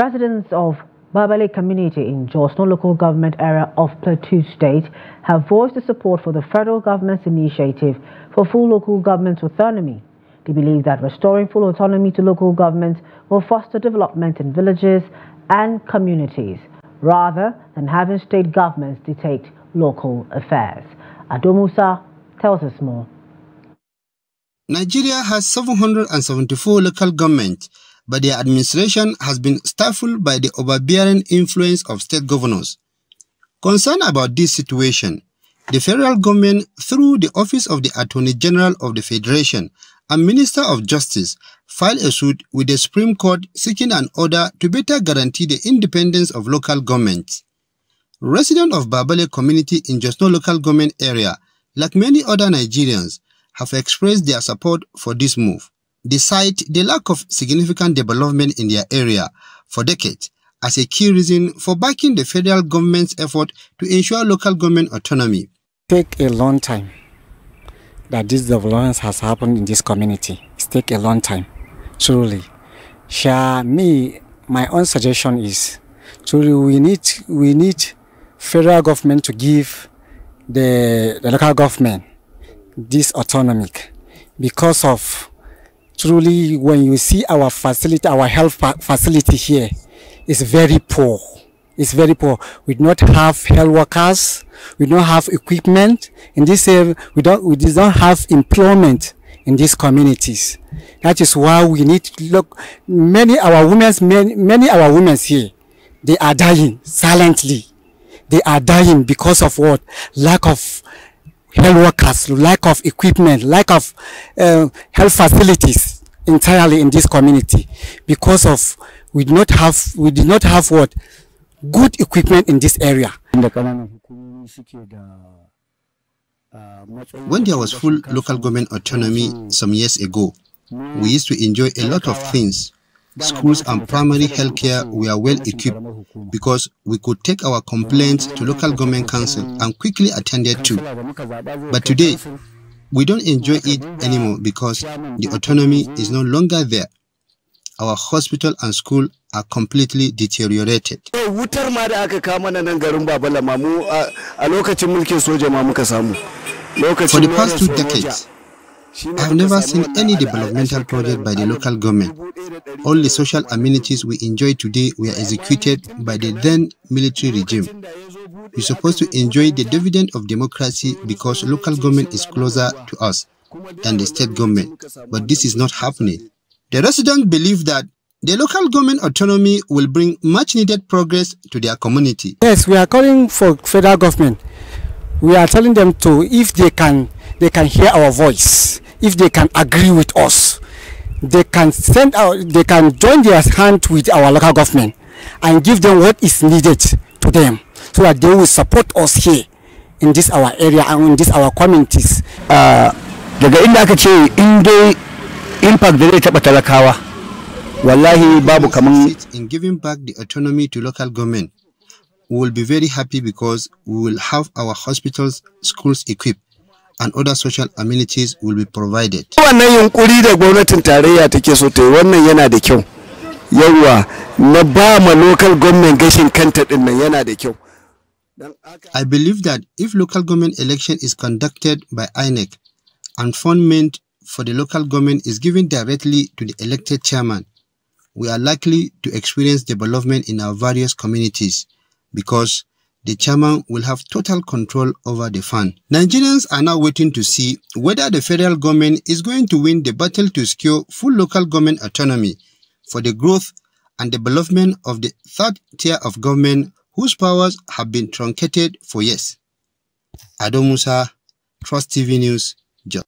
Residents of Babale community in Jos, North local government area of Plateau State, have voiced the support for the federal government's initiative for full local government autonomy. They believe that restoring full autonomy to local governments will foster development in villages and communities, rather than having state governments dictate local affairs. Ado Musa tells us more. Nigeria has 774 local governments but their administration has been stifled by the overbearing influence of state governors. Concerned about this situation, the federal government, through the Office of the Attorney General of the Federation and Minister of Justice, filed a suit with the Supreme Court seeking an order to better guarantee the independence of local governments. Residents of Babale community in Jos North local government area, like many other Nigerians, have expressed their support for this move. They cite the lack of significant development in their area for decades as a key reason for backing the federal government's effort to ensure local government autonomy. Take a long time that this development has happened in this community. It's take a long time, truly. Share me, my own suggestion is truly we need we need federal government to give the, the local government this autonomic because of truly when you see our facility, our health facility here is very poor. It's very poor. We do not have health workers. We don't have equipment. In this area, we don't, we don't have employment in these communities. That is why we need to look, many our women, many, many our women here, they are dying silently. They are dying because of what? Lack of health workers, lack of equipment, lack of uh, health facilities entirely in this community because of we do not have we did not have what good equipment in this area. When there was full local government autonomy some years ago, we used to enjoy a lot of things schools and primary healthcare were well equipped because we could take our complaints to local government council and quickly attended to. But today, we don't enjoy it anymore because the autonomy is no longer there. Our hospital and school are completely deteriorated. For the past two decades, I have never seen any developmental project by the local government. All the social amenities we enjoy today were executed by the then military regime. We're supposed to enjoy the dividend of democracy because local government is closer to us than the state government, but this is not happening. The residents believe that the local government autonomy will bring much needed progress to their community. Yes, we are calling for federal government. We are telling them to, if they can, they can hear our voice, if they can agree with us, they can send out, they can join their hand with our local government and give them what is needed to them so that they will support us here in this our area and in this our communities. daga inda aka ce in dai impact da zai taba talakawa wallahi babu kaman in giving back the autonomy to local government. We will be very happy because we will have our hospitals schools equipped and other social amenities will be provided. Wannan yunkuri da gwamnatin tarayya take so ta yi wannan yana da kyau. Yawa na ba ma local government gashin kanta ɗin nan yana da kyau. I believe that if local government election is conducted by INEC and fundment for the local government is given directly to the elected chairman, we are likely to experience development in our various communities because the chairman will have total control over the fund. Nigerians are now waiting to see whether the federal government is going to win the battle to secure full local government autonomy for the growth and development of the third tier of government whose powers have been truncated for years. Ado Musa, Trust TV News, Jos.